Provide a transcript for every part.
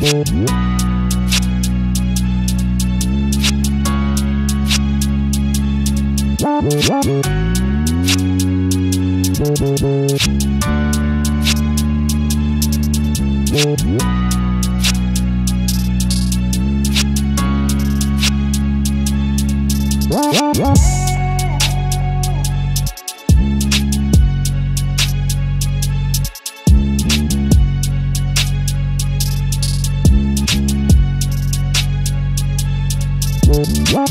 What? What?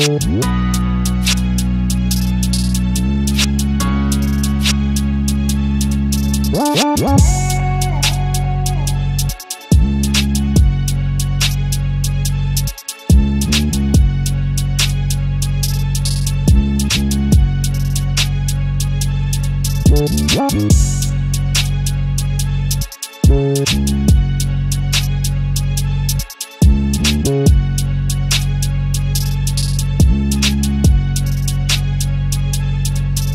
We'll be.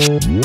What?